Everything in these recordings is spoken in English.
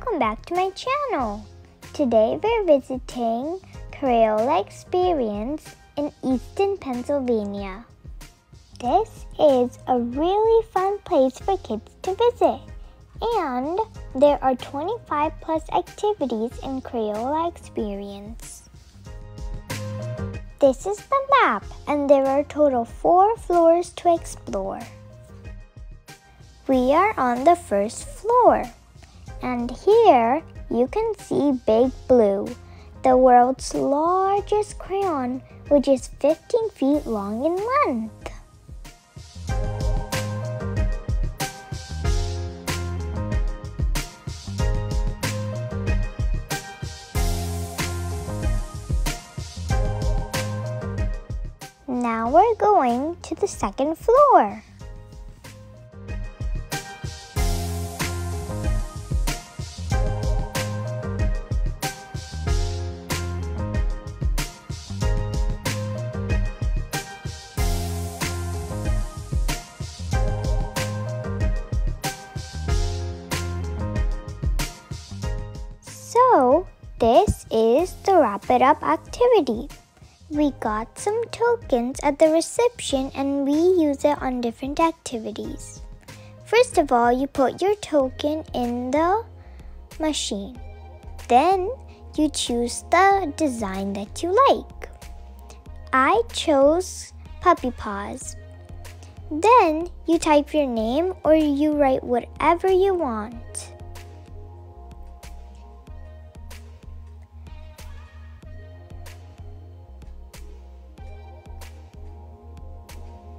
welcome back to my channel. Today we're visiting Crayola Experience in Easton, Pennsylvania. This is a really fun place for kids to visit and there are 25 plus activities in Crayola Experience. This is the map and there are total 4 floors to explore. We are on the first floor. And here you can see Big Blue, the world's largest crayon, which is 15 feet long in length. Now we're going to the second floor. So, this is the wrap it up activity. We got some tokens at the reception and we use it on different activities. First of all, you put your token in the machine. Then you choose the design that you like. I chose puppy paws. Then you type your name or you write whatever you want.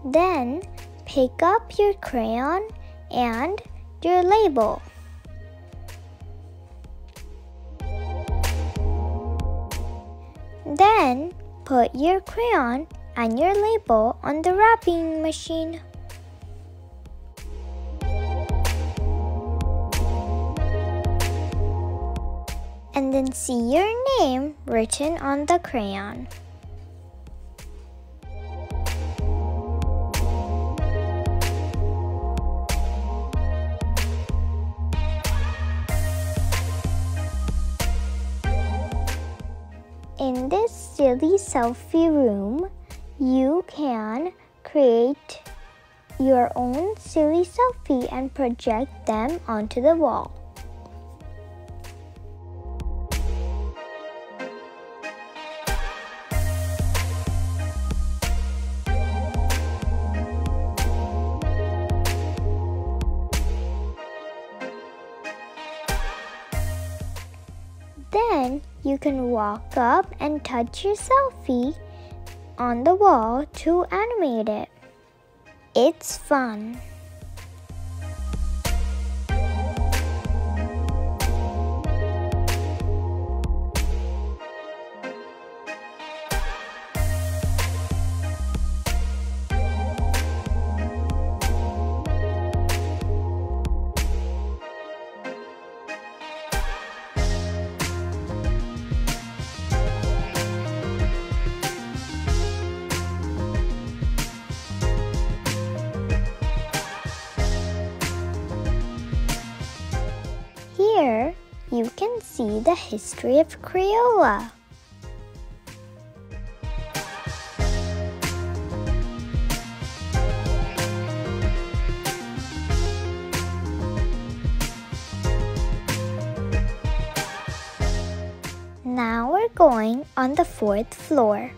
Then pick up your crayon and your label. Then put your crayon and your label on the wrapping machine. And then see your name written on the crayon. In this silly selfie room, you can create your own silly selfie and project them onto the wall. You can walk up and touch your selfie on the wall to animate it. It's fun. You can see the history of Crayola. Now we're going on the fourth floor.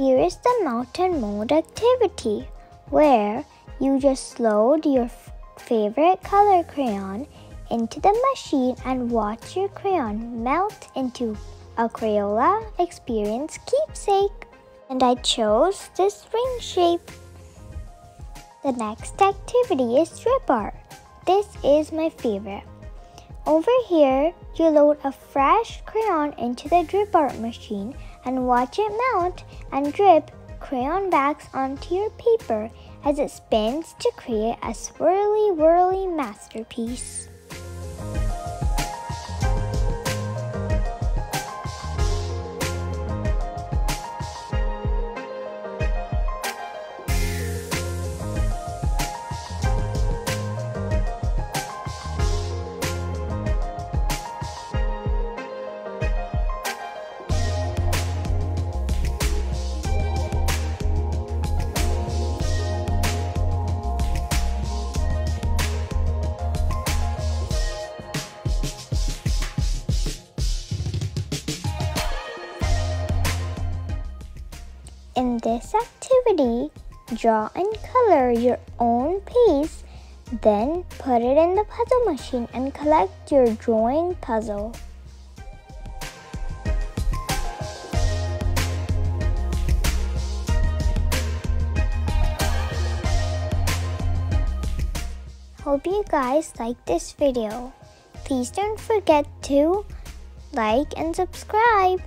Here is the melt and mold activity where you just load your favorite color crayon into the machine and watch your crayon melt into a Crayola Experience keepsake. And I chose this ring shape. The next activity is drip art. This is my favorite. Over here, you load a fresh crayon into the drip art machine and watch it melt and drip crayon wax onto your paper as it spins to create a swirly whirly masterpiece. In this activity, draw and color your own piece, then put it in the puzzle machine and collect your drawing puzzle. Hope you guys like this video. Please don't forget to like and subscribe.